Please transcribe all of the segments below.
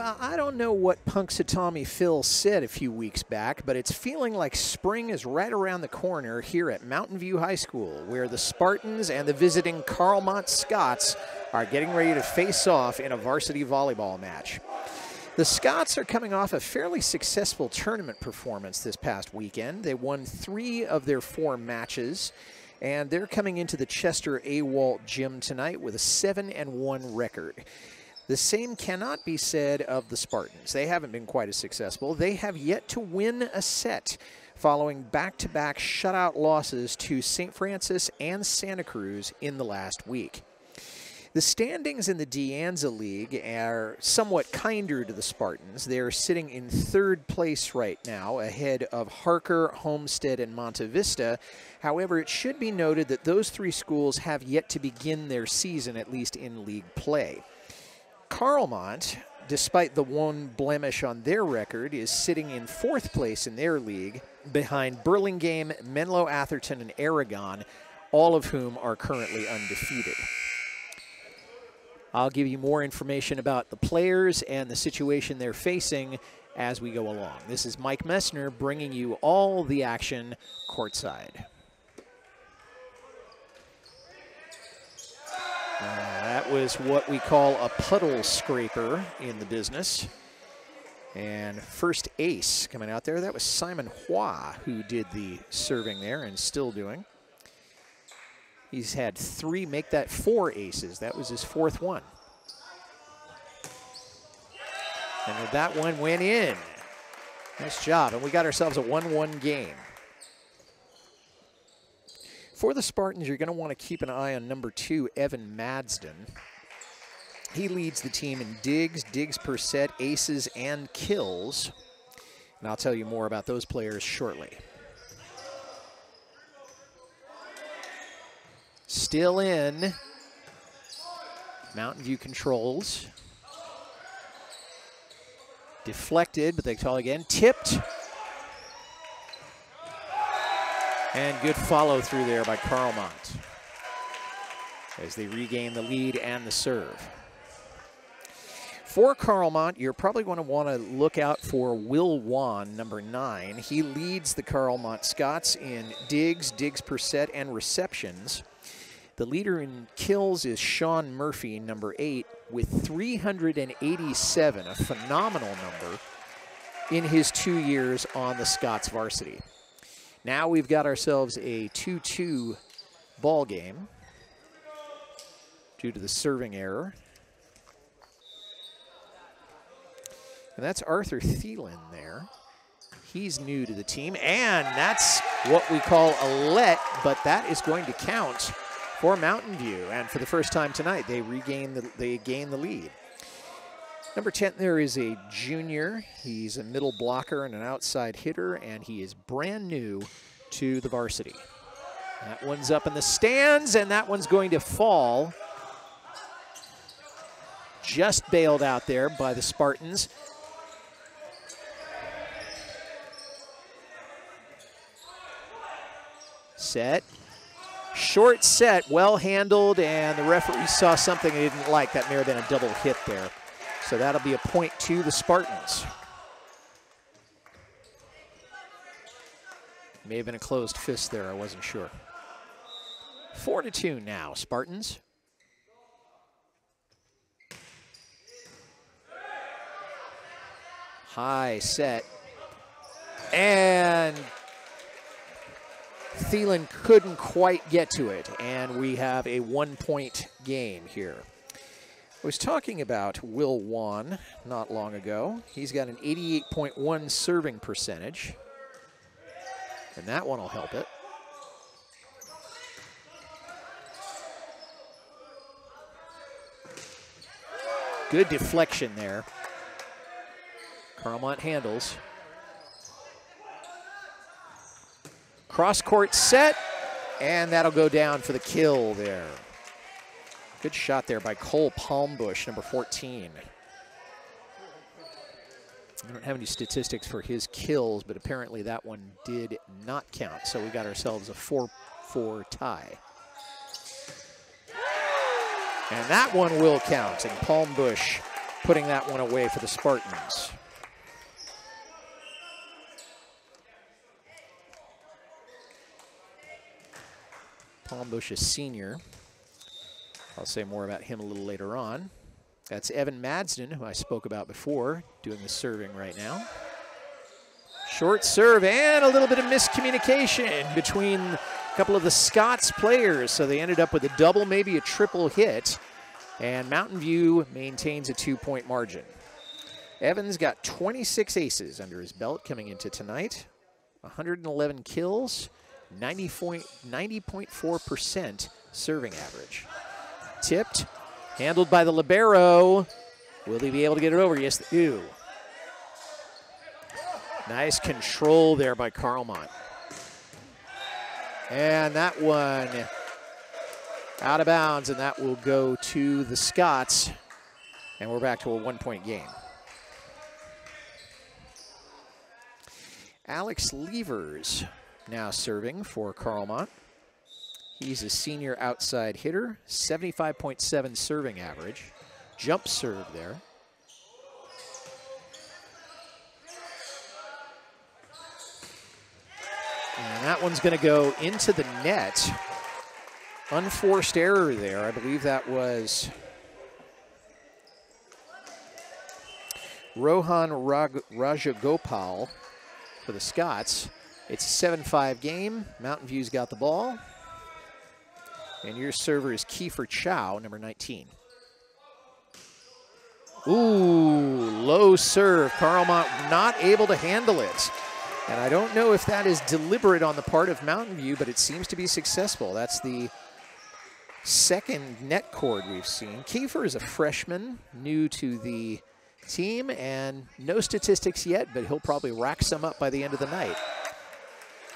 Well, I don't know what Punxsutawney Phil said a few weeks back, but it's feeling like spring is right around the corner here at Mountain View High School, where the Spartans and the visiting Carlmont Scots are getting ready to face off in a varsity volleyball match. The Scots are coming off a fairly successful tournament performance this past weekend. They won three of their four matches, and they're coming into the Chester Awalt Gym tonight with a 7 and 1 record. The same cannot be said of the Spartans. They haven't been quite as successful. They have yet to win a set following back to back shutout losses to St. Francis and Santa Cruz in the last week. The standings in the De Anza League are somewhat kinder to the Spartans. They're sitting in third place right now, ahead of Harker, Homestead, and Monte Vista. However, it should be noted that those three schools have yet to begin their season, at least in league play. Carlmont, despite the one blemish on their record, is sitting in fourth place in their league behind Burlingame, Menlo Atherton, and Aragon, all of whom are currently undefeated. I'll give you more information about the players and the situation they're facing as we go along. This is Mike Messner bringing you all the action courtside. Uh, that was what we call a puddle scraper in the business. And first ace coming out there, that was Simon Hua who did the serving there and still doing. He's had three, make that four aces. That was his fourth one. And that one went in. Nice job. And we got ourselves a 1-1 game. For the Spartans, you're going to want to keep an eye on number two, Evan Madsden. He leads the team in digs, digs per set, aces, and kills. And I'll tell you more about those players shortly. Still in. Mountain View controls. Deflected, but they call again. Tipped. And good follow through there by Carlmont as they regain the lead and the serve. For Carlmont, you're probably going to want to look out for Will Wan, number nine. He leads the Carlmont Scots in digs, digs per set, and receptions. The leader in kills is Sean Murphy, number eight, with 387, a phenomenal number in his two years on the Scots varsity. Now we've got ourselves a 2-2 ball game due to the serving error. And that's Arthur Thielen there. He's new to the team, and that's what we call a let, but that is going to count for Mountain View. And for the first time tonight, they regain the, they gain the lead. Number 10 there is a junior. He's a middle blocker and an outside hitter, and he is brand new to the varsity. That one's up in the stands, and that one's going to fall. Just bailed out there by the Spartans. Set. Short set, well handled, and the referee saw something he didn't like. That may have been a double hit there. So that'll be a point to the Spartans. May have been a closed fist there, I wasn't sure. Four to two now, Spartans. High set. And Thielen couldn't quite get to it, and we have a one-point game here. I was talking about Will Wan not long ago. He's got an 88.1 serving percentage, and that one will help it. Good deflection there. Carlmont handles. Cross court set, and that'll go down for the kill there. Good shot there by Cole Palmbush, number 14. I don't have any statistics for his kills, but apparently that one did not count. So we got ourselves a 4-4 tie. And that one will count, and Palmbush putting that one away for the Spartans. Palmbush is senior. I'll say more about him a little later on. That's Evan Madsden, who I spoke about before, doing the serving right now. Short serve and a little bit of miscommunication between a couple of the Scots players. So they ended up with a double, maybe a triple hit. And Mountain View maintains a two point margin. Evans got 26 aces under his belt coming into tonight, 111 kills, 90.4% serving average. Tipped, handled by the Libero. Will he be able to get it over? Yes, they do. Nice control there by Carlmont. And that one out of bounds, and that will go to the Scots. And we're back to a one point game. Alex Levers now serving for Carlmont. He's a senior outside hitter, 75.7 serving average. Jump serve there. And that one's going to go into the net. Unforced error there. I believe that was Rohan Raj Rajagopal for the Scots. It's a 7-5 game. Mountain View's got the ball. And your server is Kiefer Chow, number 19. Ooh, low serve. Carlmont not able to handle it. And I don't know if that is deliberate on the part of Mountain View, but it seems to be successful. That's the second net cord we've seen. Kiefer is a freshman, new to the team, and no statistics yet, but he'll probably rack some up by the end of the night.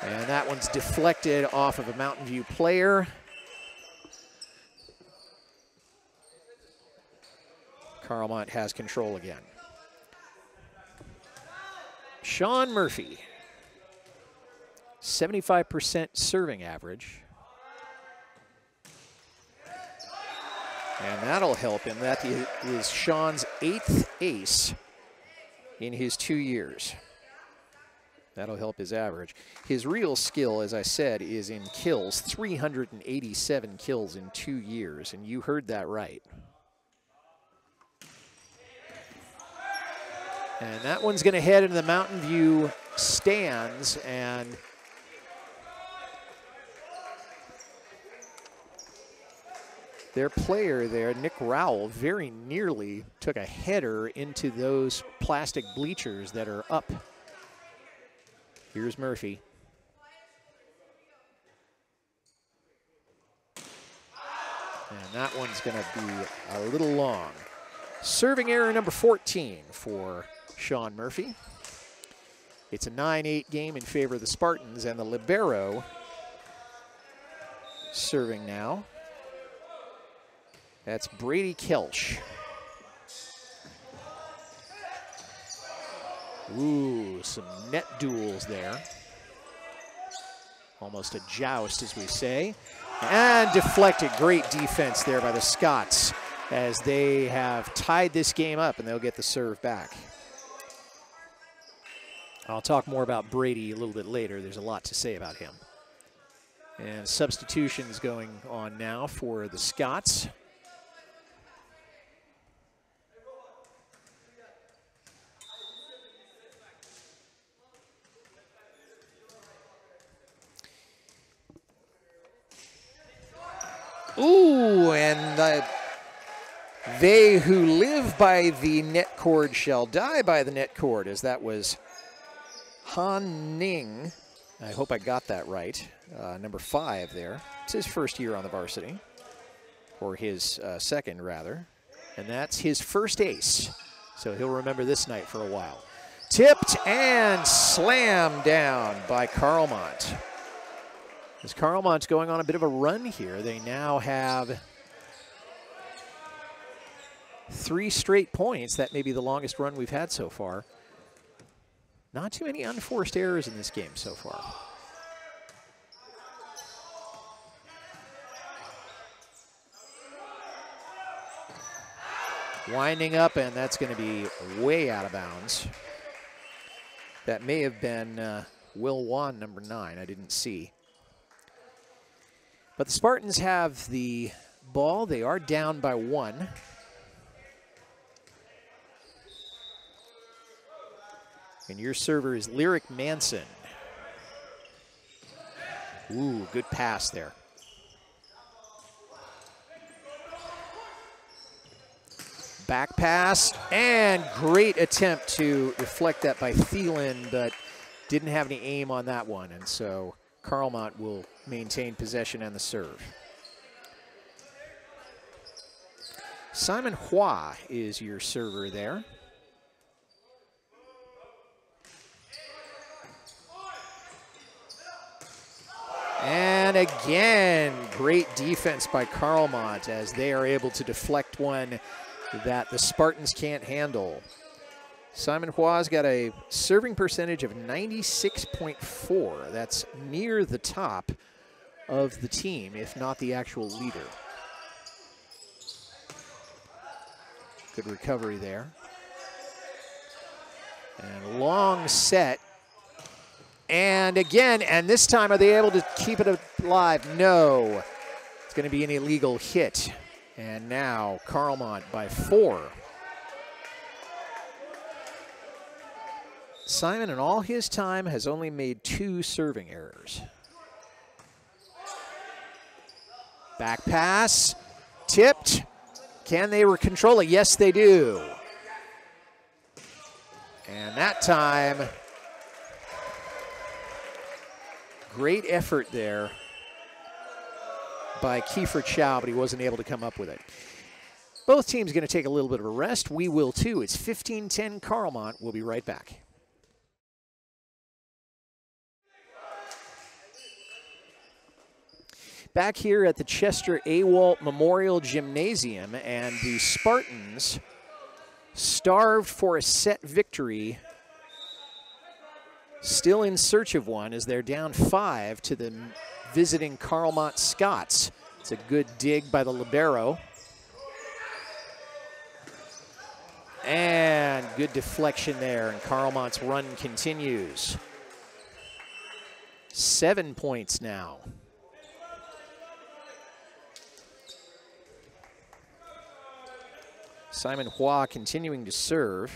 And that one's deflected off of a Mountain View player. Carlmont has control again. Sean Murphy, 75% serving average. And that'll help him. That is Sean's eighth ace in his two years. That'll help his average. His real skill, as I said, is in kills. 387 kills in two years, and you heard that right. And that one's going to head into the Mountain View stands, and their player there, Nick Rowell, very nearly took a header into those plastic bleachers that are up. Here's Murphy. And that one's going to be a little long. Serving error number 14 for Sean Murphy. It's a 9-8 game in favor of the Spartans and the Libero serving now. That's Brady Kelch. Ooh, some net duels there. Almost a joust, as we say. And deflected. Great defense there by the Scots as they have tied this game up and they'll get the serve back. I'll talk more about Brady a little bit later. There's a lot to say about him. And substitutions going on now for the Scots. Ooh, and uh, they who live by the net cord shall die by the net cord, as that was Han Ning. I hope I got that right. Uh, number five there. It's his first year on the varsity, or his uh, second, rather. And that's his first ace. So he'll remember this night for a while. Tipped and slammed down by Carlmont. As Carlmont's going on a bit of a run here, they now have three straight points. That may be the longest run we've had so far. Not too many unforced errors in this game so far. Winding up, and that's going to be way out of bounds. That may have been uh, Will Wan, number nine. I didn't see. But the Spartans have the ball. They are down by one. And your server is Lyric Manson. Ooh, good pass there. Back pass, and great attempt to deflect that by Thielen, but didn't have any aim on that one. And so Carlmont will maintain possession and the serve. Simon Hua is your server there. And again, great defense by Carlmont as they are able to deflect one that the Spartans can't handle. Simon Hua's got a serving percentage of 96.4. That's near the top of the team, if not the actual leader. Good recovery there. And long set. And again, and this time, are they able to keep it alive? No. It's going to be an illegal hit. And now Carlmont by four. Simon, in all his time, has only made two serving errors. Back pass, tipped. Can they control it? Yes, they do. And that time, great effort there by Kiefer Chow, but he wasn't able to come up with it. Both teams going to take a little bit of a rest. We will too. It's 15-10 Carlmont. We'll be right back. Back here at the Chester Awalt Memorial Gymnasium, and the Spartans starved for a set victory still in search of one as they're down five to the visiting Carlmont Scots. It's a good dig by the Libero. And good deflection there, and Carlmont's run continues. Seven points now. Simon Hua continuing to serve.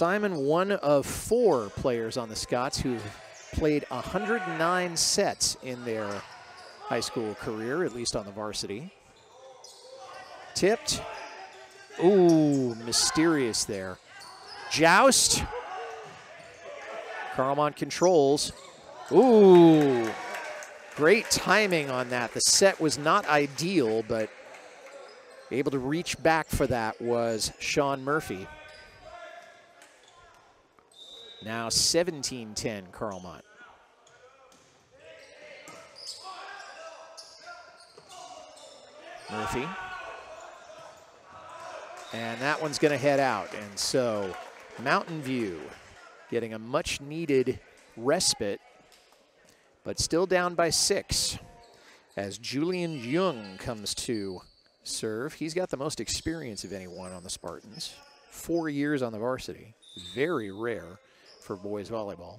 Simon, one of four players on the Scots who've played 109 sets in their high school career, at least on the varsity. Tipped. Ooh, mysterious there. Joust. Carlmont controls. Ooh, great timing on that. The set was not ideal, but able to reach back for that was Sean Murphy. Now 17-10 Carlmont. Murphy. And that one's going to head out. And so Mountain View getting a much needed respite, but still down by six as Julian Jung comes to serve. He's got the most experience of anyone on the Spartans. Four years on the varsity. Very rare for boys volleyball.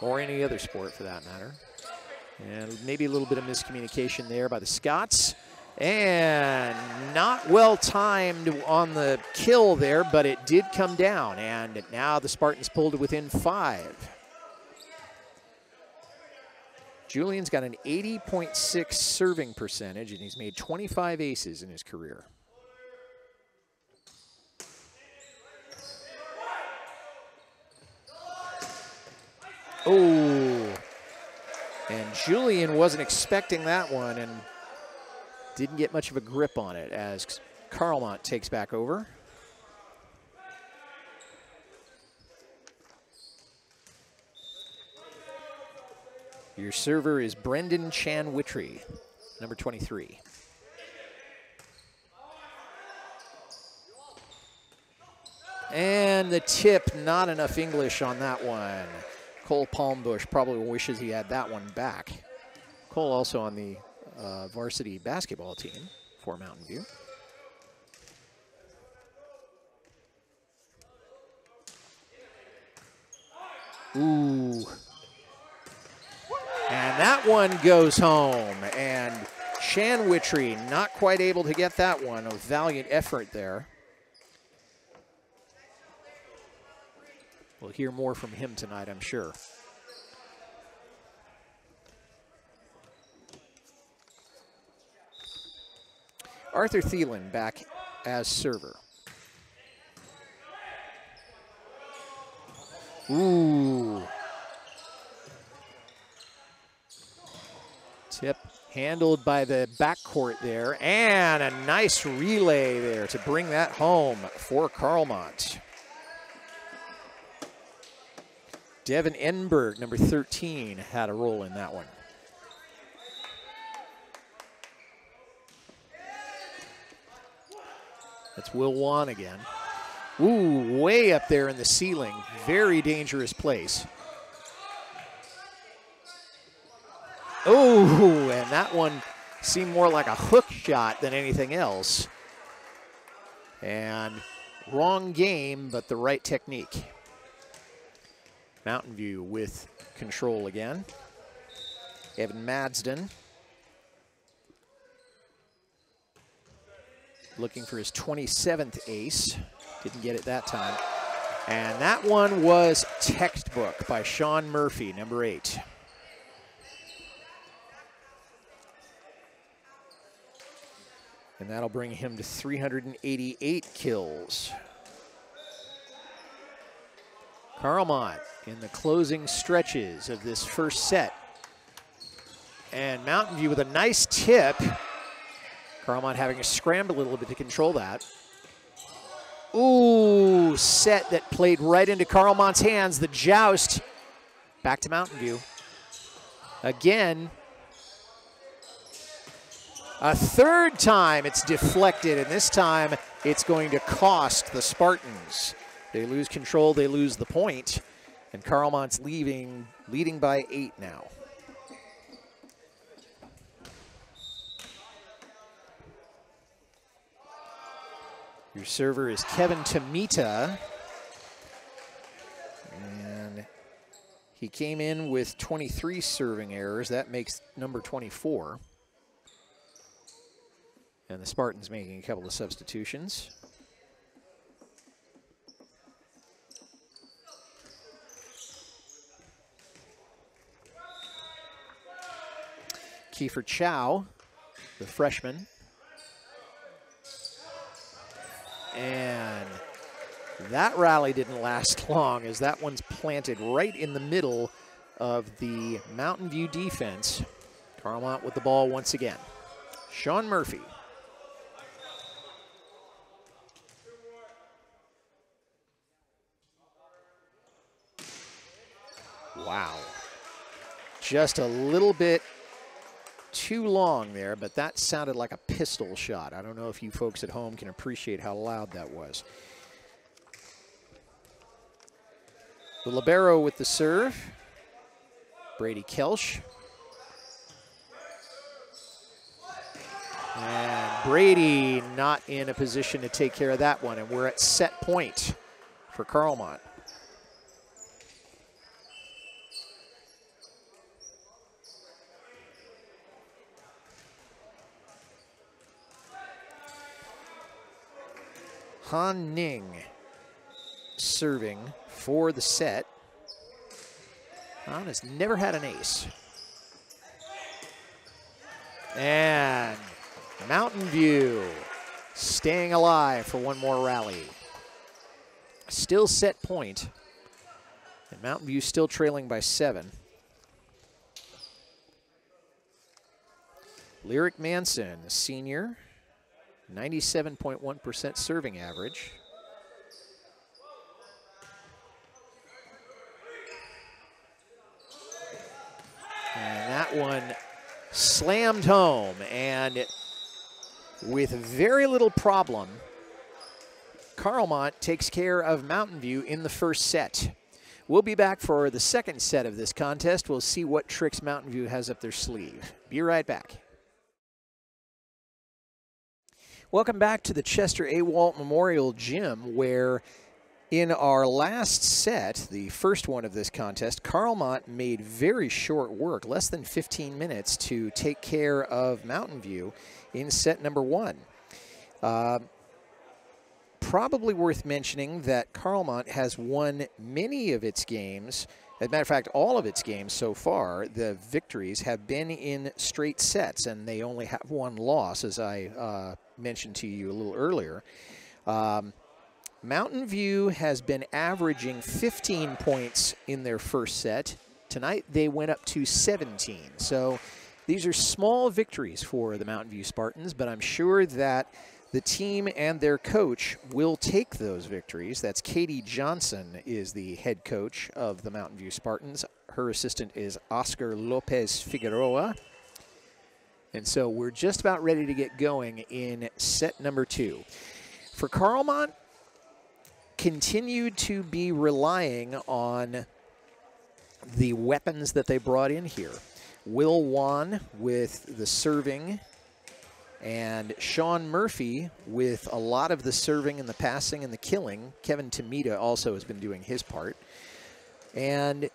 Or any other sport for that matter. And maybe a little bit of miscommunication there by the Scots. And not well timed on the kill there, but it did come down. And now the Spartans pulled within five. Julian's got an 80.6 serving percentage, and he's made 25 aces in his career. Oh. And Julian wasn't expecting that one and didn't get much of a grip on it as Carlmont takes back over. Your server is Brendan Chan Witry, number 23. And the tip, not enough English on that one. Cole Palmbush probably wishes he had that one back. Cole also on the uh, varsity basketball team for Mountain View. Ooh. And that one goes home. And Shan Witry not quite able to get that one. A valiant effort there. We'll hear more from him tonight, I'm sure. Arthur Thielen back as server. Ooh. Tip handled by the backcourt there. And a nice relay there to bring that home for Carlmont. Devin Enberg, number 13, had a role in that one. That's Will Wan again. Ooh, way up there in the ceiling. Very dangerous place. Oh, and that one seemed more like a hook shot than anything else. And wrong game, but the right technique. Mountain View with control again. Evan Madsden looking for his 27th ace. Didn't get it that time. And that one was textbook by Sean Murphy, number eight. And that'll bring him to 388 kills. Carlmont in the closing stretches of this first set. And Mountain View with a nice tip. Carlmont having to scramble a little bit to control that. Ooh, set that played right into Carlmont's hands. The joust back to Mountain View. Again, a third time it's deflected, and this time it's going to cost the Spartans. They lose control, they lose the point, and Carlmont's leaving, leading by eight now. Your server is Kevin Tamita. And he came in with 23 serving errors. That makes number 24. And the Spartans making a couple of substitutions. Kiefer Chow, the freshman, And that rally didn't last long as that one's planted right in the middle of the Mountain View defense. Carlmont with the ball once again. Sean Murphy. Wow. Just a little bit too long there, but that sounded like a pistol shot. I don't know if you folks at home can appreciate how loud that was. The Libero with the serve. Brady Kelsch. And Brady not in a position to take care of that one, and we're at set point for Carlmont. Han Ning serving for the set. Han has never had an ace. And Mountain View staying alive for one more rally. Still set point. And Mountain View still trailing by seven. Lyric Manson, senior, 97.1% serving average. And that one slammed home. And with very little problem, Carlmont takes care of Mountain View in the first set. We'll be back for the second set of this contest. We'll see what tricks Mountain View has up their sleeve. Be right back. Welcome back to the Chester Awalt Memorial Gym, where in our last set, the first one of this contest, Carlmont made very short work, less than 15 minutes, to take care of Mountain View in set number one. Uh, probably worth mentioning that Carlmont has won many of its games. As a matter of fact, all of its games so far, the victories have been in straight sets, and they only have one loss, as I uh, mentioned to you a little earlier. Um, Mountain View has been averaging 15 points in their first set. Tonight they went up to 17. So these are small victories for the Mountain View Spartans, but I'm sure that the team and their coach will take those victories. That's Katie Johnson is the head coach of the Mountain View Spartans. Her assistant is Oscar Lopez Figueroa. And so we're just about ready to get going in set number two. For Carlmont, continued to be relying on the weapons that they brought in here. Will Wan with the serving and Sean Murphy with a lot of the serving and the passing and the killing. Kevin Tamita also has been doing his part. And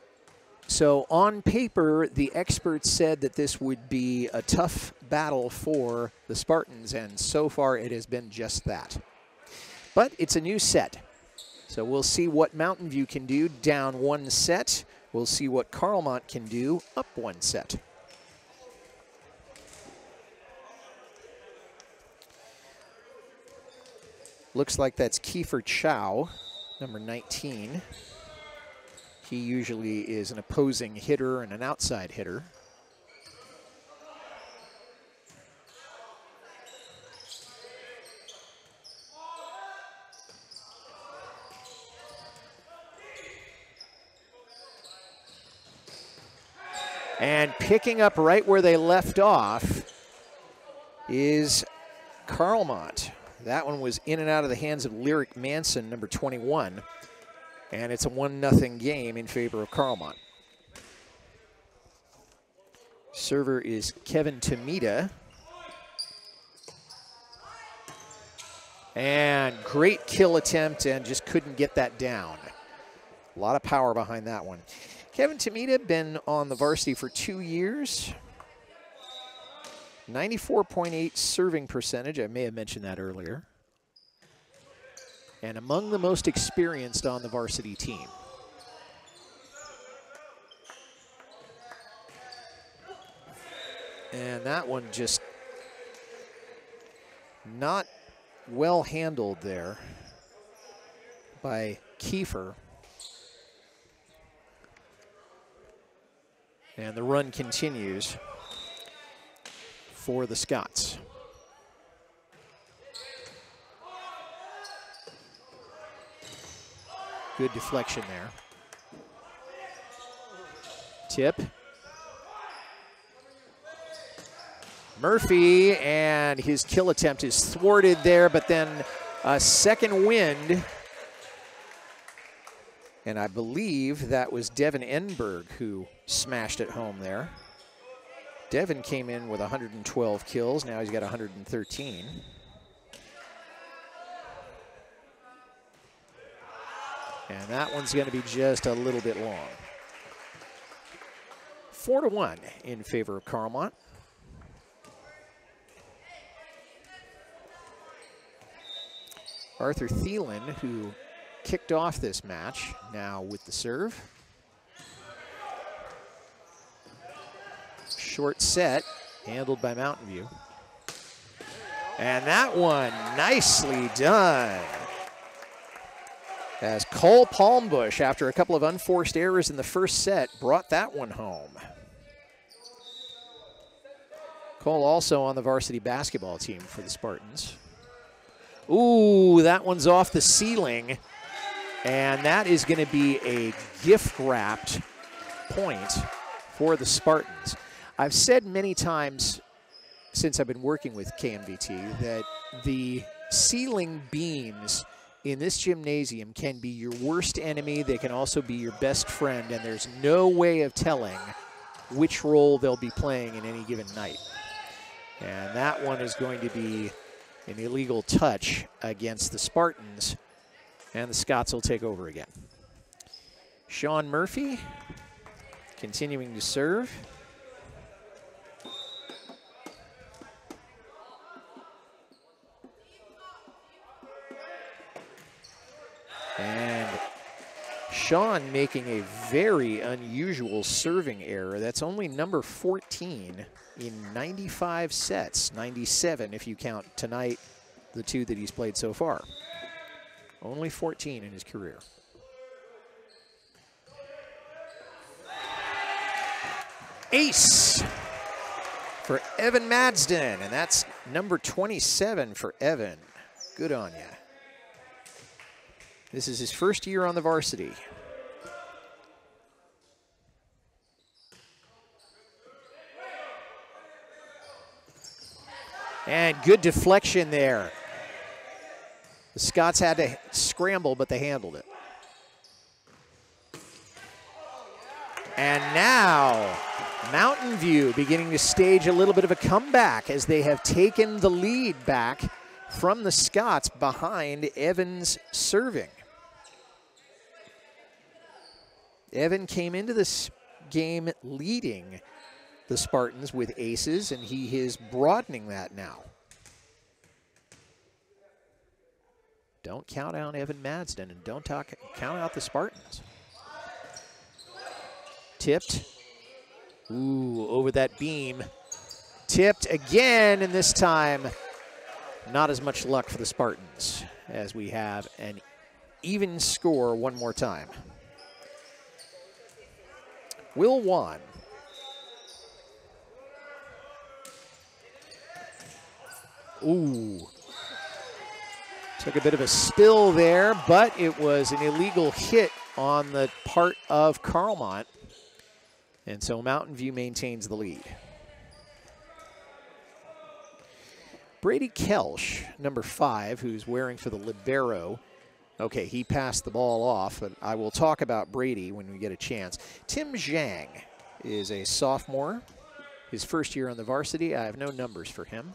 so on paper, the experts said that this would be a tough battle for the Spartans, and so far it has been just that. But it's a new set. So we'll see what Mountain View can do down one set. We'll see what Carlmont can do up one set. Looks like that's Kiefer Chow, number 19. He usually is an opposing hitter and an outside hitter. And picking up right where they left off is Carlmont. That one was in and out of the hands of Lyric Manson, number 21. And it's a 1 0 game in favor of Carlmont. Server is Kevin Tamita. And great kill attempt and just couldn't get that down. A lot of power behind that one. Kevin Tamita been on the varsity for two years. 94.8 serving percentage. I may have mentioned that earlier. And among the most experienced on the varsity team. And that one just not well handled there by Kiefer. And the run continues for the Scots. Good deflection there. Tip. Murphy and his kill attempt is thwarted there, but then a second wind and I believe that was Devin Enberg who smashed it home there. Devin came in with 112 kills. Now he's got 113. And that one's going to be just a little bit long. Four to one in favor of Carlmont. Arthur Thielen, who kicked off this match now with the serve. Short set, handled by Mountain View. And that one nicely done. As Cole Palmbush, after a couple of unforced errors in the first set, brought that one home. Cole also on the varsity basketball team for the Spartans. Ooh, that one's off the ceiling. And that is going to be a gift wrapped point for the Spartans. I've said many times since I've been working with KMVT that the ceiling beams in this gymnasium can be your worst enemy. They can also be your best friend, and there's no way of telling which role they'll be playing in any given night. And that one is going to be an illegal touch against the Spartans, and the Scots will take over again. Sean Murphy continuing to serve. Sean making a very unusual serving error. That's only number 14 in 95 sets, 97 if you count tonight the two that he's played so far. Only 14 in his career. Ace for Evan Madsden, and that's number 27 for Evan. Good on you. This is his first year on the varsity. And good deflection there. The Scots had to scramble, but they handled it. And now, Mountain View beginning to stage a little bit of a comeback as they have taken the lead back from the Scots behind Evans serving. Evan came into this game leading the Spartans with aces, and he is broadening that now. Don't count out Evan Madsden, and don't talk, count out the Spartans. Tipped. Ooh, over that beam. Tipped again, and this time not as much luck for the Spartans as we have an even score one more time. Will Wan. Ooh. Took a bit of a spill there, but it was an illegal hit on the part of Carlmont. And so Mountain View maintains the lead. Brady Kelsch, number five, who's wearing for the Libero. Okay, he passed the ball off, but I will talk about Brady when we get a chance. Tim Zhang is a sophomore, his first year on the varsity. I have no numbers for him.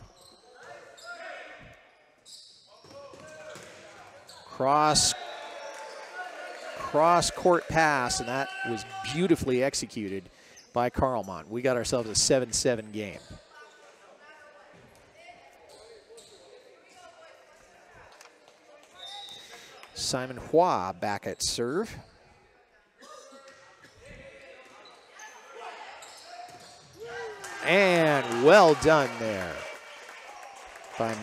Cross, cross court pass, and that was beautifully executed by Carlmont. We got ourselves a 7-7 game. Simon Hua back at serve. And well done there by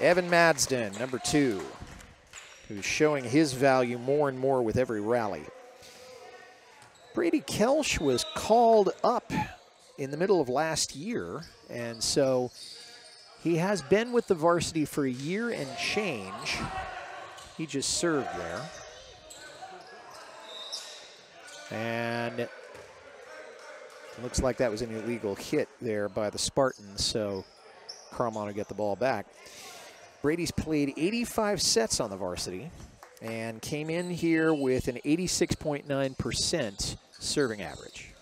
Evan Madsden, number two, who's showing his value more and more with every rally. Brady Kelsch was called up in the middle of last year, and so he has been with the varsity for a year and change. He just served there. And looks like that was an illegal hit there by the Spartans, so Carlmont will get the ball back. Brady's played 85 sets on the varsity and came in here with an 86.9% serving average.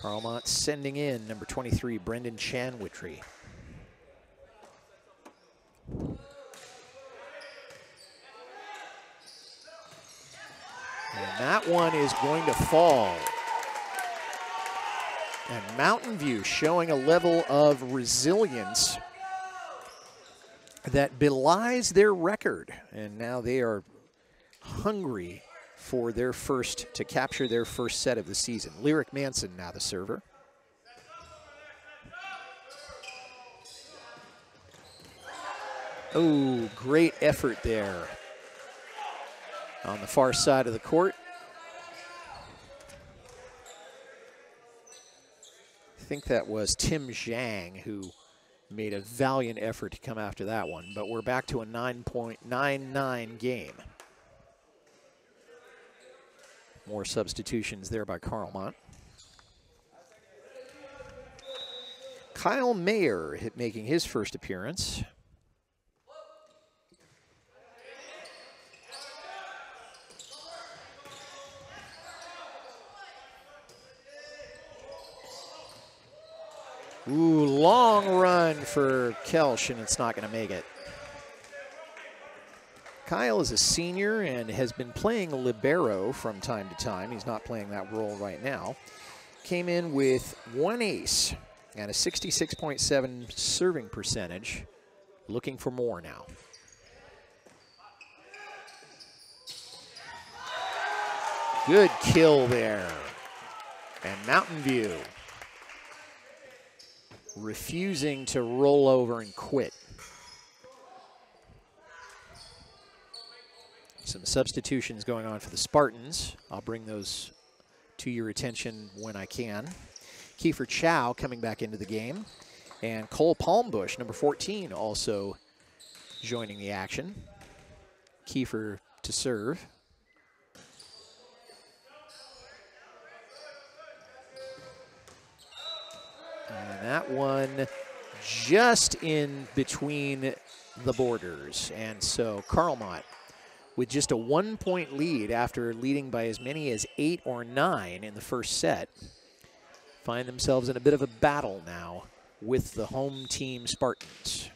Carlmont sending in number 23, Brendan Chanwitry. And that one is going to fall. And Mountain View showing a level of resilience that belies their record. And now they are hungry for their first, to capture their first set of the season. Lyric Manson now the server. Oh, great effort there on the far side of the court. Think that was Tim Zhang who made a valiant effort to come after that one, but we're back to a 9.99 game. More substitutions there by Carlmont. Kyle Mayer making his first appearance. Ooh, long run for Kelsch, and it's not going to make it. Kyle is a senior and has been playing libero from time to time. He's not playing that role right now. Came in with one ace and a 66.7 serving percentage. Looking for more now. Good kill there. And Mountain View refusing to roll over and quit. Some substitutions going on for the Spartans. I'll bring those to your attention when I can. Kiefer Chow coming back into the game. And Cole Palmbush, number 14, also joining the action. Kiefer to serve. And that one just in between the borders. And so Carlmont with just a one point lead after leading by as many as eight or nine in the first set find themselves in a bit of a battle now with the home team Spartans.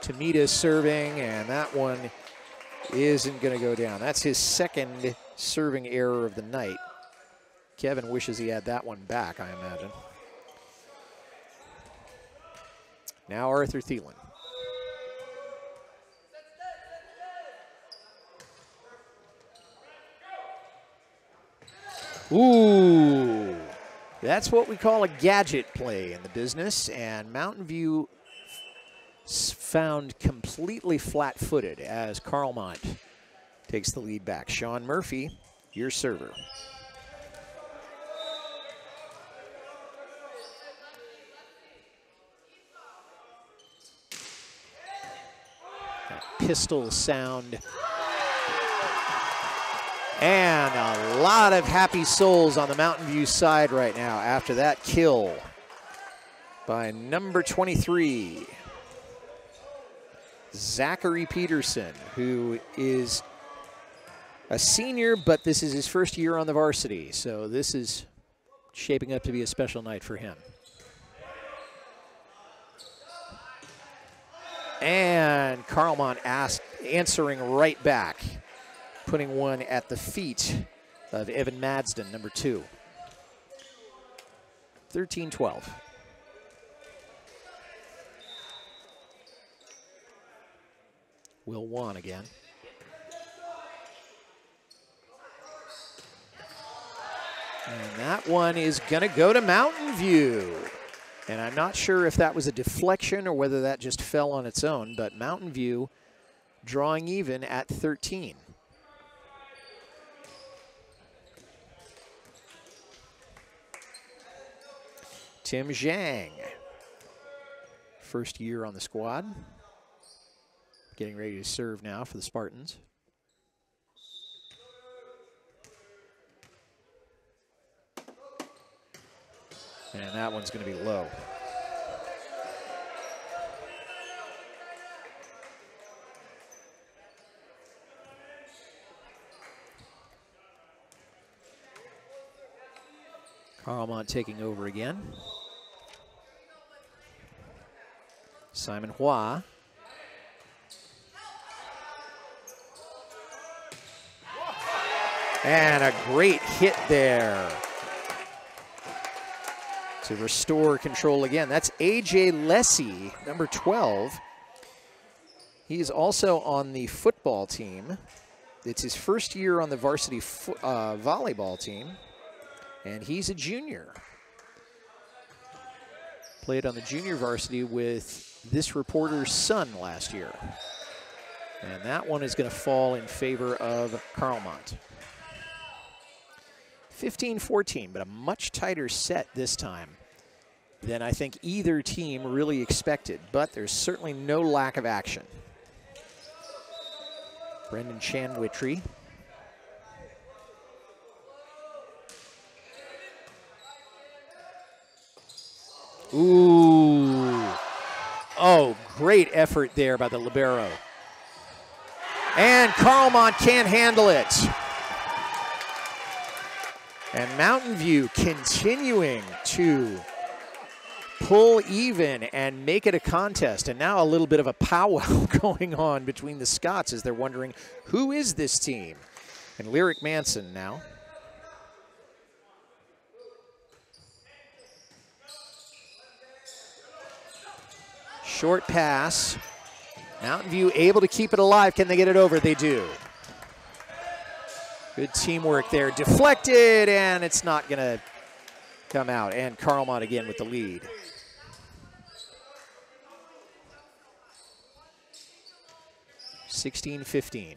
Tamita serving, and that one isn't going to go down. That's his second serving error of the night. Kevin wishes he had that one back, I imagine. Now Arthur Thielen. Ooh, that's what we call a gadget play in the business, and Mountain View found completely flat-footed as Carlmont takes the lead back. Sean Murphy, your server. Pistol sound. And a lot of happy souls on the Mountain View side right now after that kill by number 23, Zachary Peterson, who is a senior, but this is his first year on the varsity. So this is shaping up to be a special night for him. And Carlmont asked, answering right back, putting one at the feet of Evan Madsden, number two. 13-12. Will Wan again. And that one is going to go to Mountain View. And I'm not sure if that was a deflection or whether that just fell on its own, but Mountain View drawing even at 13. Tim Zhang, first year on the squad, getting ready to serve now for the Spartans. And that one's going to be low. Carlmont taking over again. Simon Hua. And a great hit there to restore control again. That's A.J. Lessie, number 12. He's also on the football team. It's his first year on the varsity uh, volleyball team, and he's a junior. Played on the junior varsity with this reporter's son last year. And that one is going to fall in favor of Carlmont. 15-14, but a much tighter set this time than I think either team really expected, but there's certainly no lack of action. Brendan Chanwitry. Ooh. Oh, great effort there by the Libero. And Carlmont can't handle it. And Mountain View continuing to pull even and make it a contest. And now a little bit of a powwow going on between the Scots as they're wondering who is this team? And Lyric Manson now. Short pass. Mountain View able to keep it alive. Can they get it over? They do. Good teamwork there. Deflected, and it's not going to come out. And Carlmont again with the lead. Sixteen fifteen.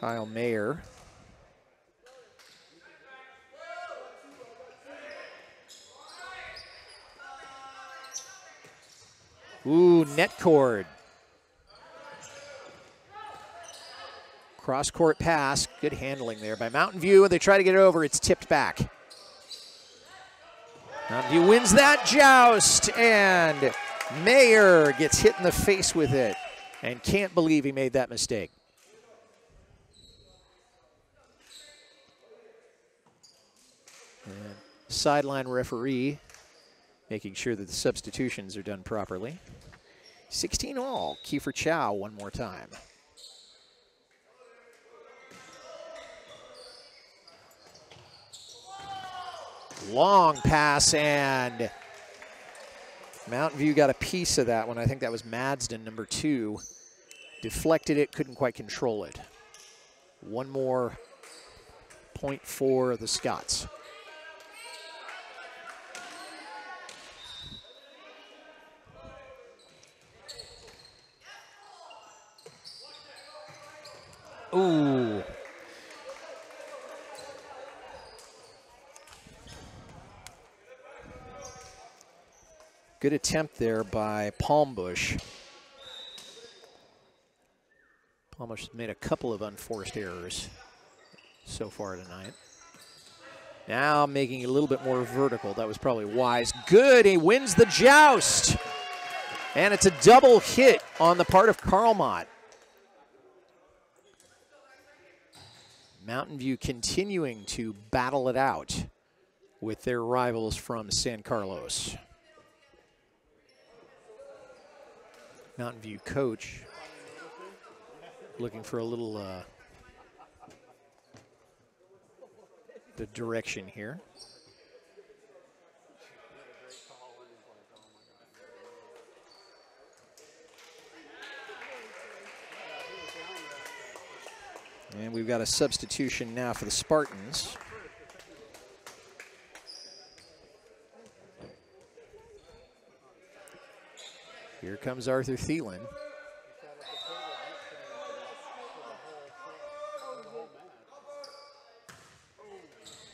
Kyle Mayer Ooh, net cord. Cross court pass. Good handling there by Mountain View. They try to get it over. It's tipped back. Mountain View wins that joust, and Mayer gets hit in the face with it and can't believe he made that mistake. Sideline referee making sure that the substitutions are done properly. 16 all. Kiefer Chow one more time. Long pass and Mountain View got a piece of that one. I think that was Madsden, number two. Deflected it, couldn't quite control it. One more point for the Scots. Ooh. Good attempt there by Palmbush. Palmbush has made a couple of unforced errors so far tonight. Now making it a little bit more vertical. That was probably wise. Good, he wins the joust. And it's a double hit on the part of Carlmont. Mountain View continuing to battle it out with their rivals from San Carlos. Mountain View coach looking for a little uh, the direction here. And we've got a substitution now for the Spartans. Here comes Arthur Thielen.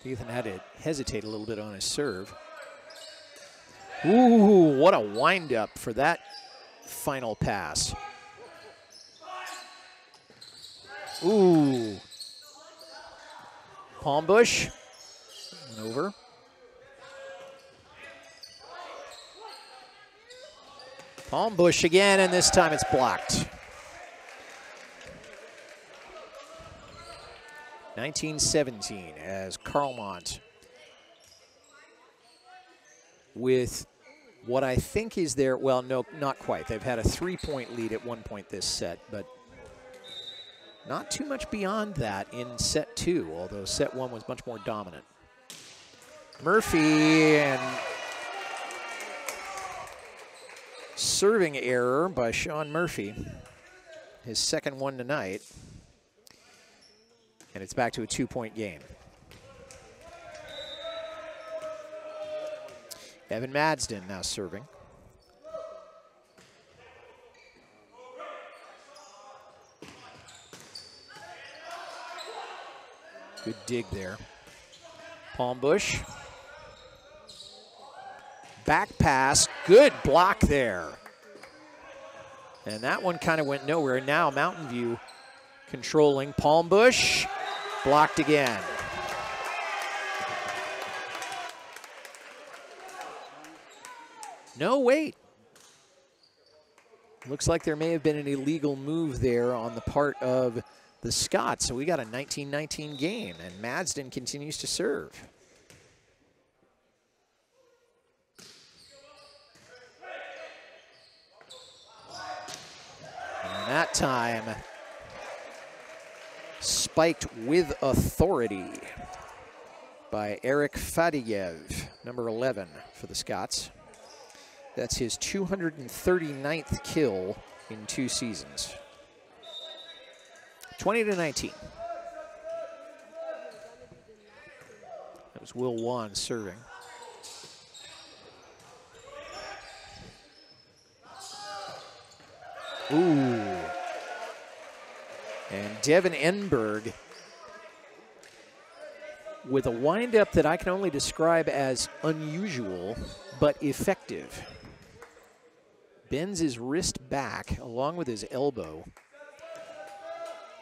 Ethan had to hesitate a little bit on his serve. Ooh, what a windup for that final pass. Ooh. Palmbush. Went over. Palmbush again, and this time it's blocked. 1917 as Carlmont with what I think is their, well, no, not quite. They've had a three-point lead at one point this set, but not too much beyond that in set two, although set one was much more dominant. Murphy and serving error by Sean Murphy, his second one tonight. And it's back to a two-point game. Evan Madsden now serving. Good dig there. Palmbush. Back pass. Good block there. And that one kind of went nowhere. Now Mountain View controlling. Palmbush blocked again. No, wait. Looks like there may have been an illegal move there on the part of the Scots. So we got a 19-19 game, and Madsden continues to serve. And that time, spiked with authority by Eric Fadiev, number 11 for the Scots. That's his 239th kill in two seasons. 20 to 19. That was Will Wan serving. Ooh. And Devin Enberg with a windup that I can only describe as unusual but effective. Bends his wrist back along with his elbow.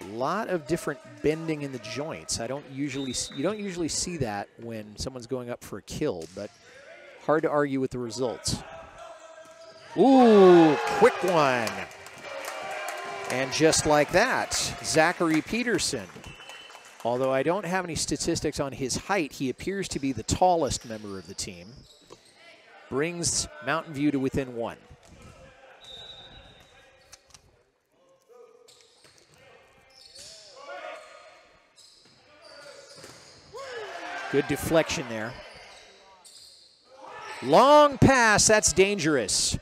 A lot of different bending in the joints. I don't usually you don't usually see that when someone's going up for a kill, but hard to argue with the results. Ooh, quick one. And just like that, Zachary Peterson. Although I don't have any statistics on his height, he appears to be the tallest member of the team. Brings Mountain View to within one. Good deflection there. Long pass, that's dangerous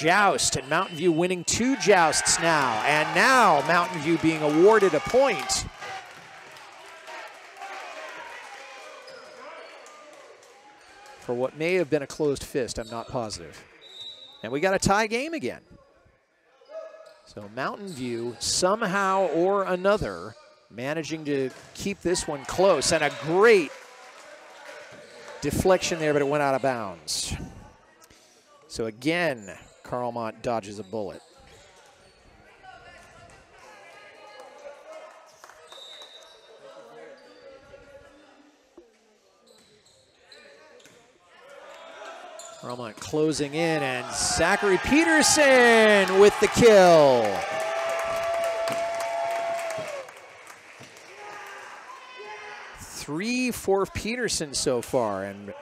joust, and Mountain View winning two jousts now. And now Mountain View being awarded a point. For what may have been a closed fist, I'm not positive. And we got a tie game again. So Mountain View somehow or another managing to keep this one close. And a great deflection there, but it went out of bounds. So again, Carlmont dodges a bullet. Carlmont closing in, and Zachary Peterson with the kill. Three for Peterson so far, and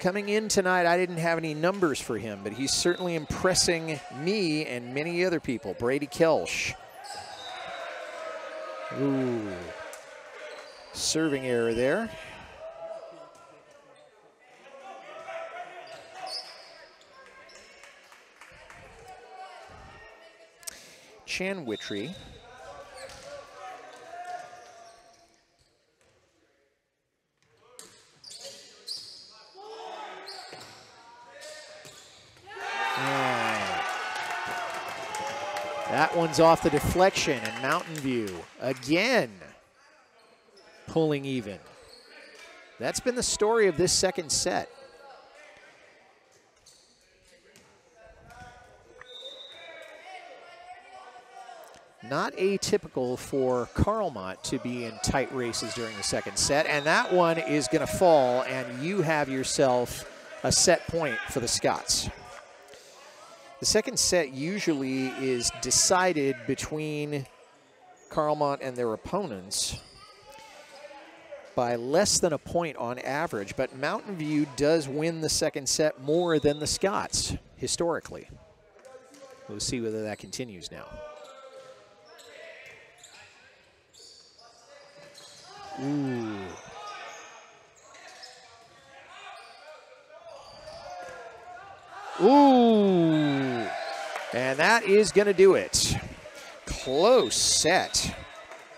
Coming in tonight, I didn't have any numbers for him, but he's certainly impressing me and many other people. Brady Kelsch. Ooh. Serving error there. Chanwitry one's off the deflection, and Mountain View again pulling even. That's been the story of this second set. Not atypical for Carlmont to be in tight races during the second set, and that one is going to fall, and you have yourself a set point for the Scots. The second set usually is decided between Carlmont and their opponents by less than a point on average, but Mountain View does win the second set more than the Scots historically. We'll see whether that continues now. Ooh. Ooh. And that is going to do it. Close set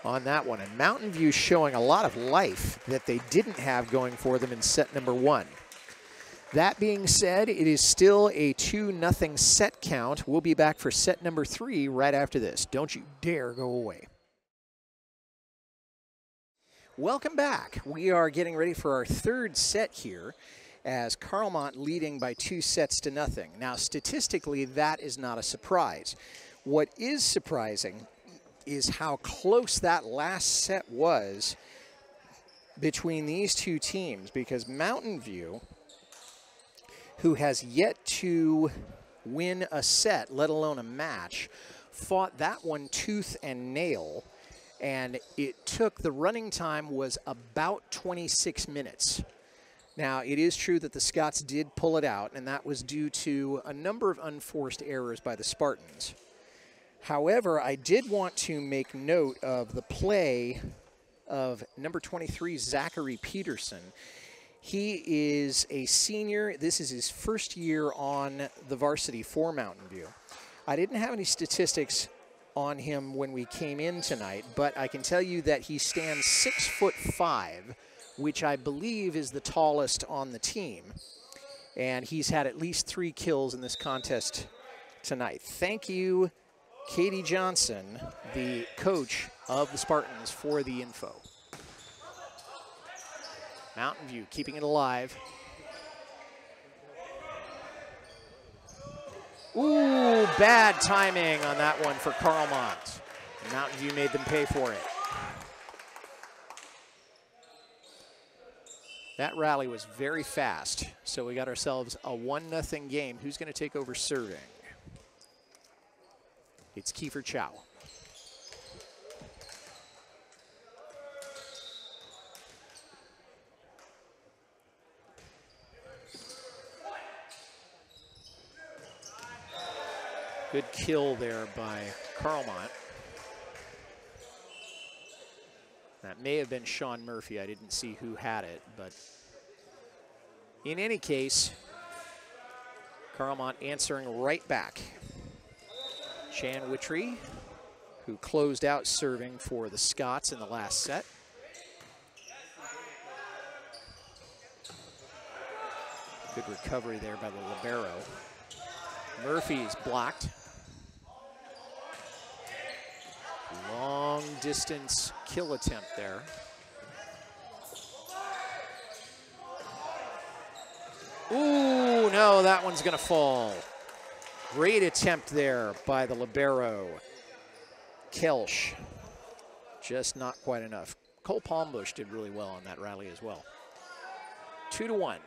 on that one. And Mountain View showing a lot of life that they didn't have going for them in set number one. That being said, it is still a 2 nothing set count. We'll be back for set number three right after this. Don't you dare go away. Welcome back. We are getting ready for our third set here as Carlmont leading by two sets to nothing. Now, statistically, that is not a surprise. What is surprising is how close that last set was between these two teams because Mountain View who has yet to win a set, let alone a match, fought that one tooth and nail. And it took, the running time was about 26 minutes. Now, it is true that the Scots did pull it out, and that was due to a number of unforced errors by the Spartans. However, I did want to make note of the play of number 23, Zachary Peterson. He is a senior. This is his first year on the varsity for Mountain View. I didn't have any statistics on him when we came in tonight, but I can tell you that he stands six foot five, which I believe is the tallest on the team. And he's had at least three kills in this contest tonight. Thank you, Katie Johnson, the coach of the Spartans, for the info. Mountain View keeping it alive. Ooh, bad timing on that one for Carlmont. Mountain View made them pay for it. That rally was very fast, so we got ourselves a 1-0 game. Who's going to take over serving? It's Kiefer Chow. Good kill there by Carlmont. That may have been Sean Murphy. I didn't see who had it, but in any case, Carlmont answering right back. Chan Witry, who closed out serving for the Scots in the last set. Good recovery there by the libero. Murphy's blocked. Long distance kill attempt there. Ooh, no, that one's going to fall. Great attempt there by the libero. Kelsch. Just not quite enough. Cole Palmbush did really well on that rally as well. Two to one.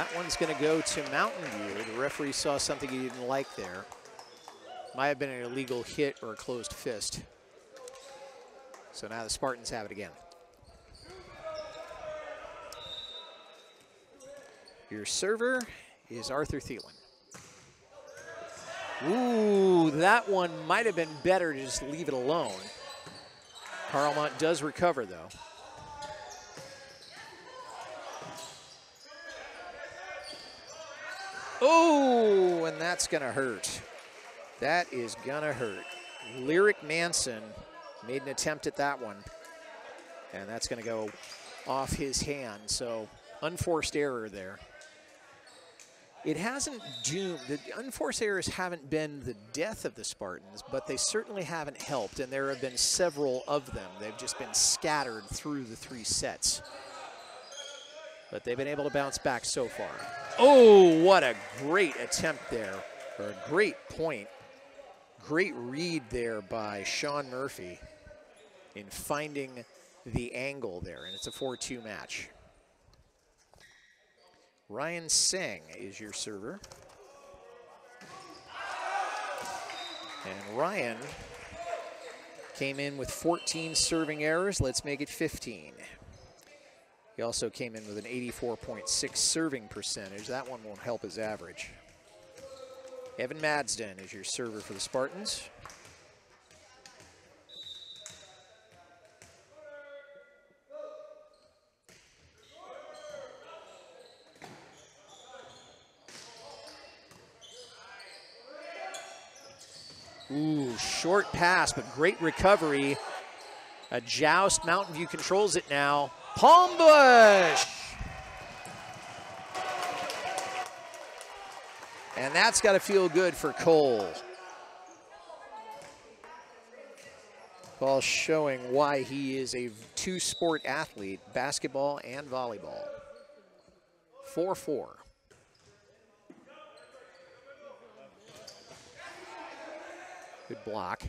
That one's going to go to Mountain View. The referee saw something he didn't like there. Might have been an illegal hit or a closed fist. So now the Spartans have it again. Your server is Arthur Thielen. Ooh, that one might have been better to just leave it alone. Carlmont does recover, though. Oh, and that's going to hurt. That is going to hurt. Lyric Manson made an attempt at that one. And that's going to go off his hand. So unforced error there. It hasn't doomed, the unforced errors haven't been the death of the Spartans, but they certainly haven't helped, and there have been several of them. They've just been scattered through the three sets. But they've been able to bounce back so far. Oh, what a great attempt there, or a great point. Great read there by Sean Murphy in finding the angle there, and it's a 4-2 match. Ryan Singh is your server. And Ryan came in with 14 serving errors. Let's make it 15. He also came in with an 84.6 serving percentage. That one won't help his average. Evan Madsden is your server for the Spartans. Ooh, short pass, but great recovery. A joust, Mountain View controls it now. Palmbush, And that's got to feel good for Cole. Ball showing why he is a two-sport athlete, basketball and volleyball. 4-4. Good block.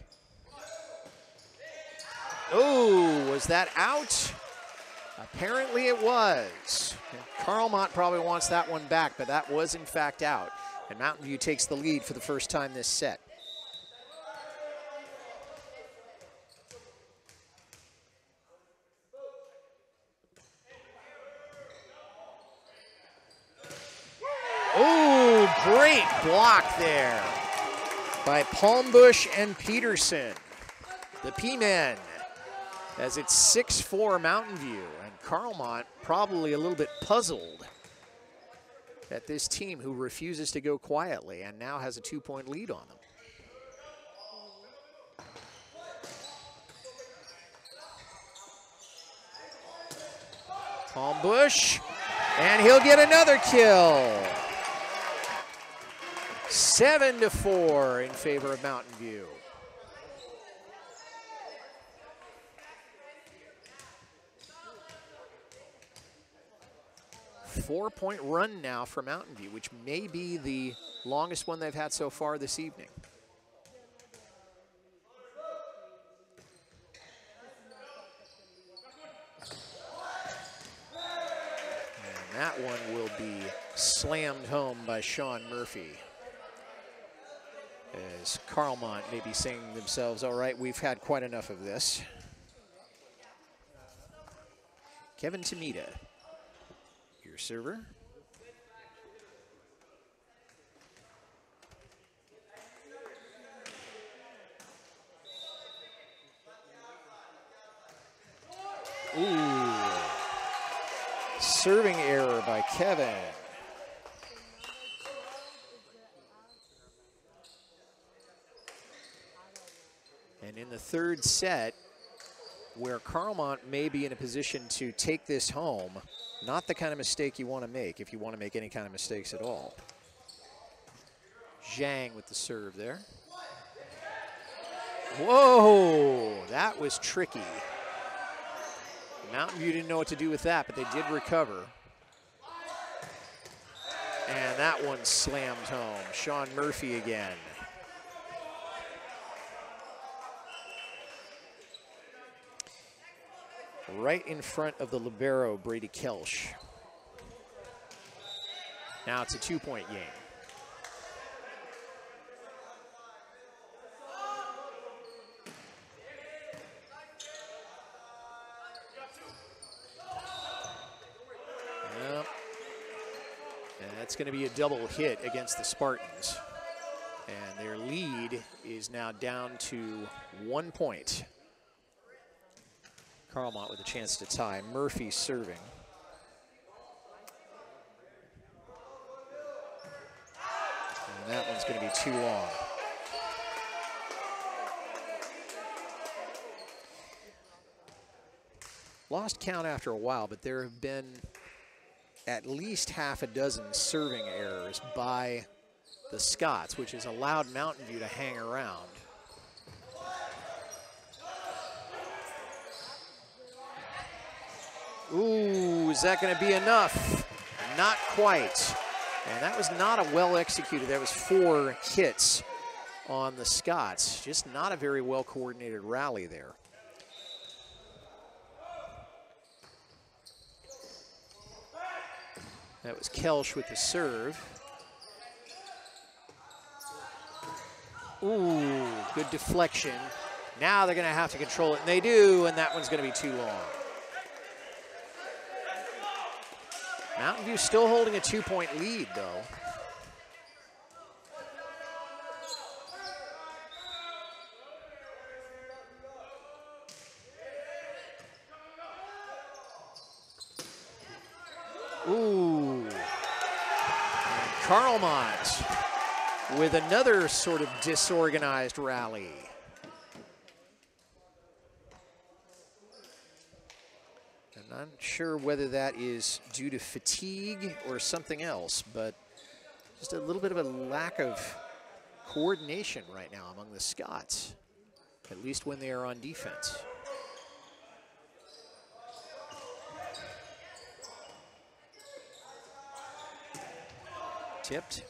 Oh, was that out? Apparently it was. Carlmont probably wants that one back, but that was in fact out. And Mountain View takes the lead for the first time this set. Oh, great block there by Palmbush and Peterson. The P-Men as it's 6-4 Mountain View. And Carlmont probably a little bit puzzled at this team who refuses to go quietly and now has a two-point lead on them. Palmbush, and he'll get another kill. Seven to four in favor of Mountain View. Four-point run now for Mountain View, which may be the longest one they've had so far this evening. And that one will be slammed home by Sean Murphy. As Carlmont may be saying to themselves, all right, we've had quite enough of this. Kevin Tamita, your server. Ooh. Serving error by Kevin. And in the third set, where Carlmont may be in a position to take this home, not the kind of mistake you want to make if you want to make any kind of mistakes at all. Zhang with the serve there. Whoa, that was tricky. Mountain View didn't know what to do with that, but they did recover. And that one slammed home. Sean Murphy again. Right in front of the libero, Brady Kelsch. Now it's a two-point game. And that's going to be a double hit against the Spartans. And their lead is now down to one point. Carlmont with a chance to tie. Murphy serving. And that one's going to be too long. Lost count after a while, but there have been at least half a dozen serving errors by the Scots, which has allowed Mountain View to hang around. Ooh, is that going to be enough? Not quite. And that was not a well executed. That was four hits on the Scots. Just not a very well coordinated rally there. That was Kelsch with the serve. Ooh, good deflection. Now they're going to have to control it, and they do, and that one's going to be too long. Mountain View still holding a two-point lead, though. Ooh. Carlmont with another sort of disorganized rally. Not sure whether that is due to fatigue or something else, but just a little bit of a lack of coordination right now among the Scots, at least when they are on defense. Tipped.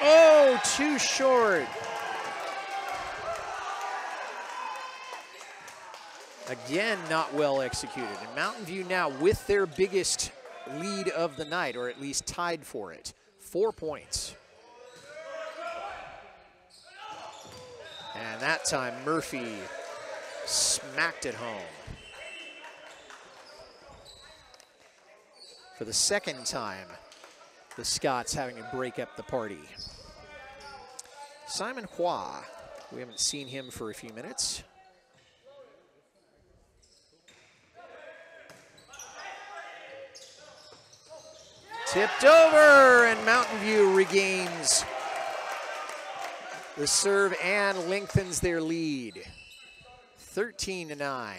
Oh, too short. Again, not well executed. And Mountain View now with their biggest lead of the night, or at least tied for it. Four points. And that time, Murphy smacked it home. For the second time, the Scots having to break up the party. Simon Hua, we haven't seen him for a few minutes. Tipped over, and Mountain View regains the serve and lengthens their lead. 13 to 9.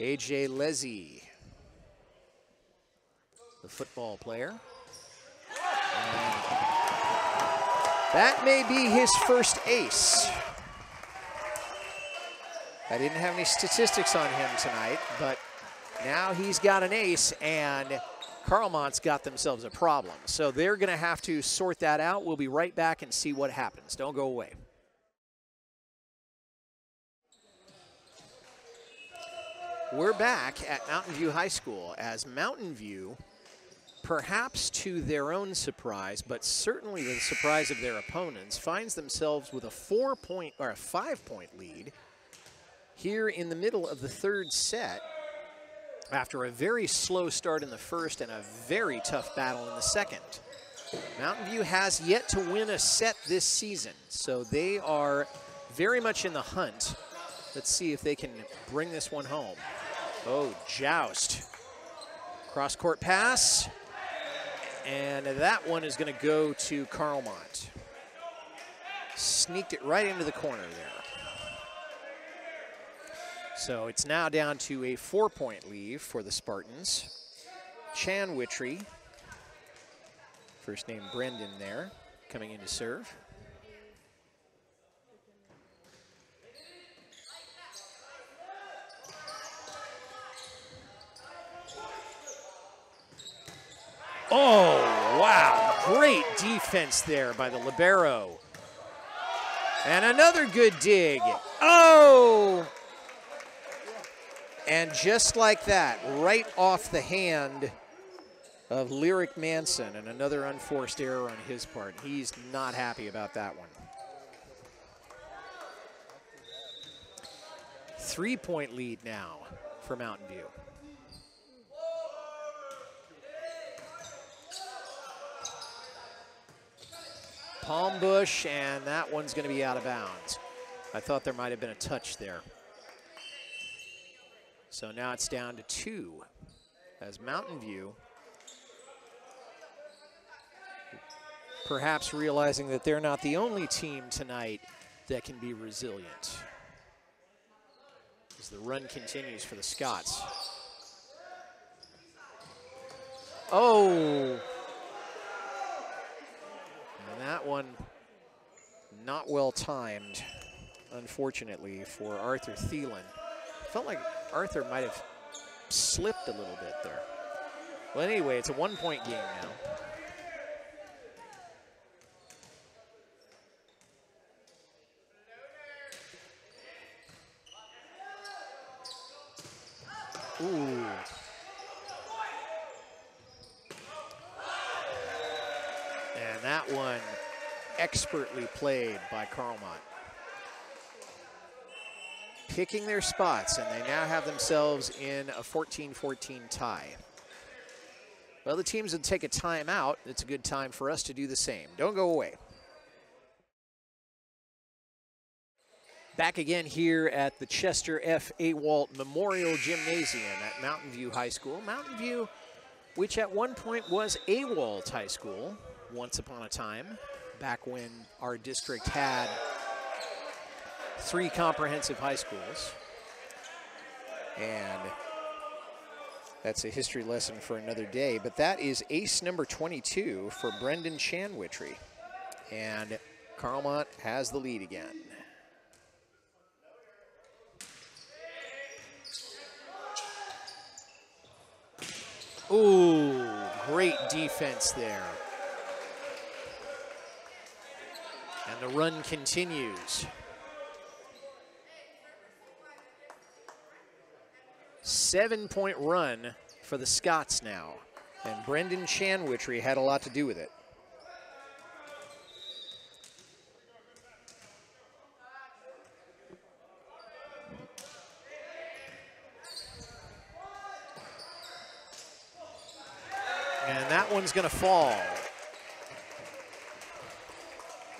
AJ Lezzy, the football player. And that may be his first ace. I didn't have any statistics on him tonight, but now he's got an ace and Carlmont's got themselves a problem. So they're going to have to sort that out. We'll be right back and see what happens. Don't go away. We're back at Mountain View High School as Mountain View, perhaps to their own surprise, but certainly to the surprise of their opponents, finds themselves with a four point or a five point lead here in the middle of the third set after a very slow start in the first and a very tough battle in the second. Mountain View has yet to win a set this season, so they are very much in the hunt. Let's see if they can bring this one home. Oh, joust. Cross court pass. And that one is going to go to Carlmont. Sneaked it right into the corner there. So it's now down to a four-point lead for the Spartans. Chanwitry, first name Brendan there, coming in to serve. Oh, wow. Great defense there by the Libero. And another good dig. Oh, and just like that, right off the hand of Lyric Manson, and another unforced error on his part. He's not happy about that one. Three point lead now for Mountain View. Palmbush, and that one's going to be out of bounds. I thought there might have been a touch there. So now it's down to two as Mountain View perhaps realizing that they're not the only team tonight that can be resilient. As the run continues for the Scots. Oh! And that one not well timed, unfortunately, for Arthur Thielen. Felt like Arthur might have slipped a little bit there. Well, anyway, it's a one-point game now. Ooh. And that one expertly played by Carlmont picking their spots, and they now have themselves in a 14-14 tie. Well, the teams would take a timeout. It's a good time for us to do the same. Don't go away. Back again here at the Chester F. Awalt Memorial Gymnasium at Mountain View High School. Mountain View, which at one point was Awalt High School once upon a time, back when our district had three comprehensive high schools. And that's a history lesson for another day. But that is ace number 22 for Brendan Chanwitry. And Carlmont has the lead again. Ooh, great defense there. And the run continues. Seven point run for the Scots now. And Brendan Chanwitry had a lot to do with it. And that one's going to fall.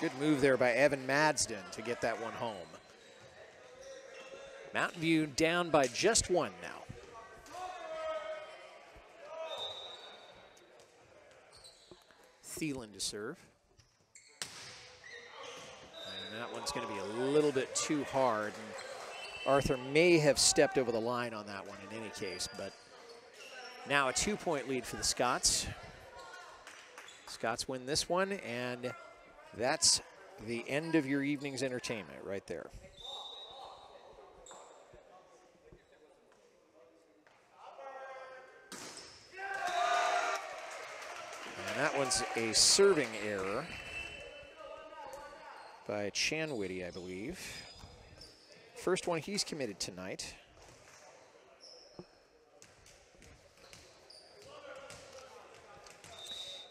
Good move there by Evan Madsden to get that one home. Mountain View down by just one now. Thielen to serve. And that one's going to be a little bit too hard. And Arthur may have stepped over the line on that one in any case, but now a two-point lead for the Scots. Scots win this one, and that's the end of your evening's entertainment right there. A serving error by Chanwitry, I believe. First one he's committed tonight.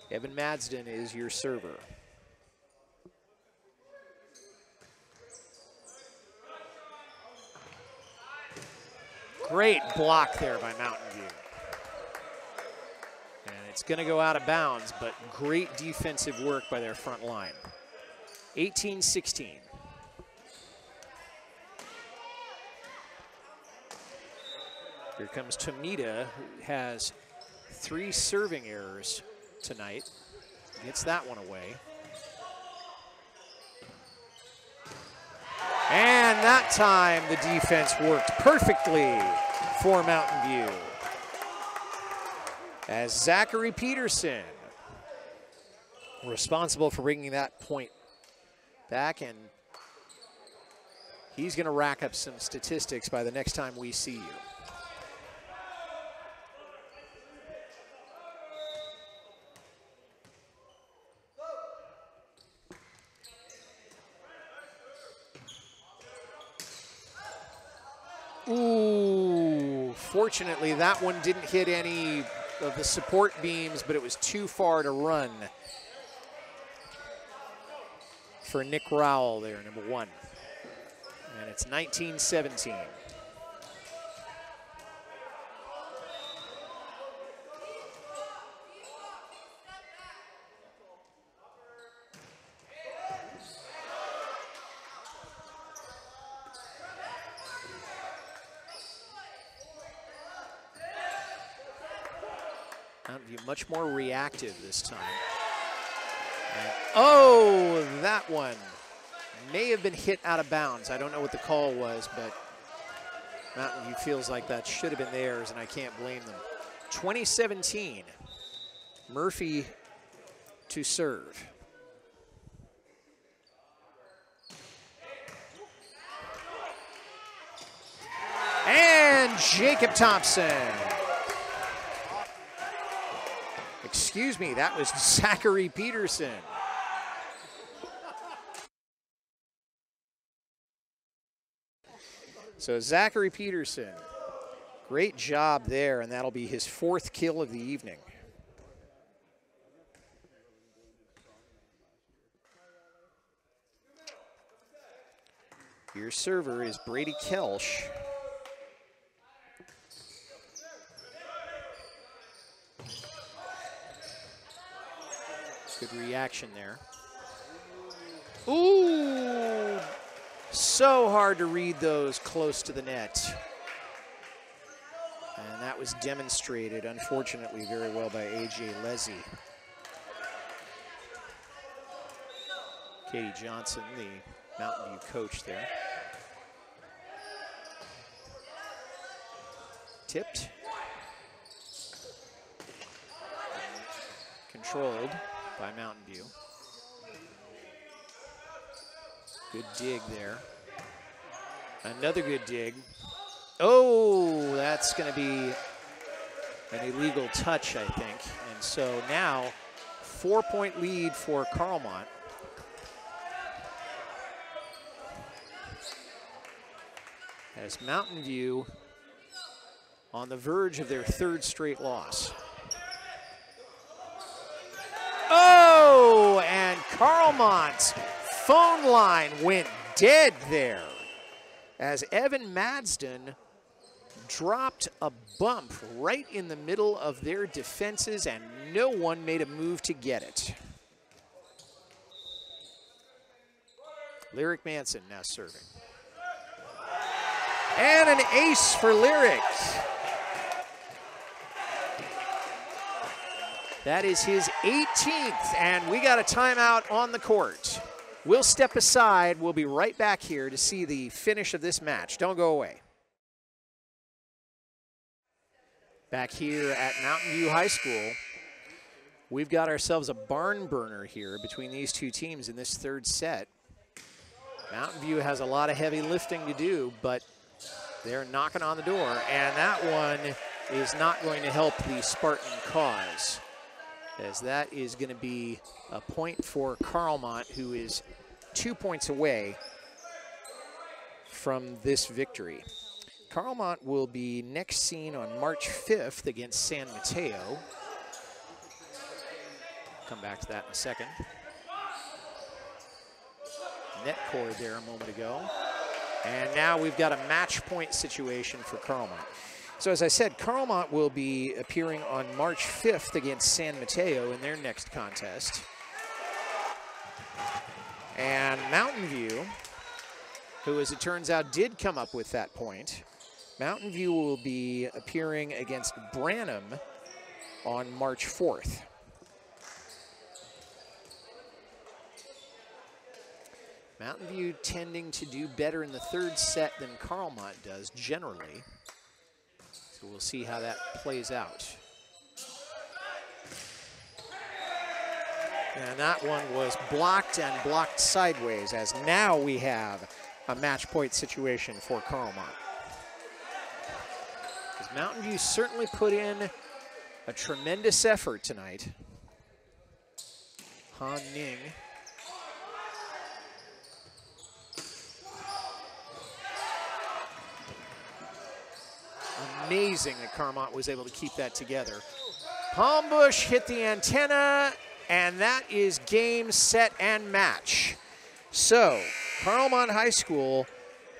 Evan Madsden is your server. Great block there by Mountain View. It's going to go out of bounds, but great defensive work by their front line. 18-16. Here comes Tomita, who has three serving errors tonight. Gets that one away. And that time the defense worked perfectly for Mountain View. As Zachary Peterson responsible for bringing that point back and he's going to rack up some statistics by the next time we see you. Ooh, fortunately that one didn't hit any of the support beams, but it was too far to run for Nick Rowell there, number one. And it's 1917. Much more reactive this time. And, oh, that one may have been hit out of bounds. I don't know what the call was, but Mountain View feels like that should have been theirs, and I can't blame them. 2017, Murphy to serve. And Jacob Thompson. Excuse me, that was Zachary Peterson. So Zachary Peterson, great job there, and that'll be his fourth kill of the evening. Your server is Brady Kelsch. Good reaction there. Ooh, so hard to read those close to the net. And that was demonstrated, unfortunately, very well by A.J. Lezzy. Katie Johnson, the Mountain View coach there. Tipped. Controlled by Mountain View. Good dig there. Another good dig. Oh, that's going to be an illegal touch, I think. And so now, four point lead for Carlmont. As Mountain View on the verge of their third straight loss. Oh, and Carlmont's phone line went dead there as Evan Madsden dropped a bump right in the middle of their defenses and no one made a move to get it. Lyric Manson now serving. And an ace for Lyric. That is his 18th, and we got a timeout on the court. We'll step aside. We'll be right back here to see the finish of this match. Don't go away. Back here at Mountain View High School, we've got ourselves a barn burner here between these two teams in this third set. Mountain View has a lot of heavy lifting to do, but they're knocking on the door, and that one is not going to help the Spartan cause as that is going to be a point for Carlmont, who is two points away from this victory. Carlmont will be next seen on March 5th against San Mateo. Come back to that in a second. Net cord there a moment ago. And now we've got a match point situation for Carlmont. So as I said, Carlmont will be appearing on March 5th against San Mateo in their next contest. And Mountain View, who as it turns out did come up with that point, Mountain View will be appearing against Branham on March 4th. Mountain View tending to do better in the third set than Carlmont does generally. So we'll see how that plays out. And that one was blocked and blocked sideways as now we have a match point situation for Carlmont. Mountain View certainly put in a tremendous effort tonight. Han Ning amazing that Carlmont was able to keep that together. Palmbush hit the antenna, and that is game, set, and match. So, Carlmont High School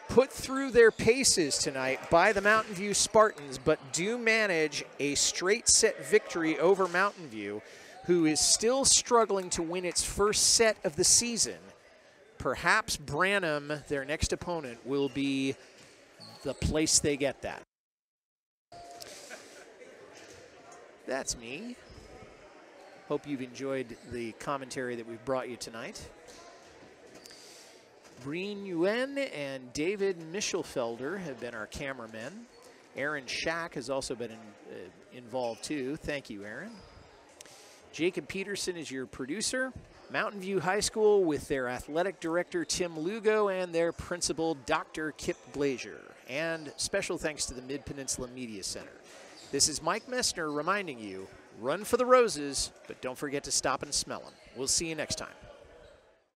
put through their paces tonight by the Mountain View Spartans, but do manage a straight set victory over Mountain View, who is still struggling to win its first set of the season. Perhaps Branham, their next opponent, will be the place they get that. That's me. Hope you've enjoyed the commentary that we've brought you tonight. Breen Yuen and David Michelfelder have been our cameramen. Aaron Shack has also been in, uh, involved too. Thank you, Aaron. Jacob Peterson is your producer. Mountain View High School with their athletic director Tim Lugo and their principal Dr. Kip Glazier. And special thanks to the Mid Peninsula Media Center. This is Mike Messner reminding you run for the roses, but don't forget to stop and smell them. We'll see you next time.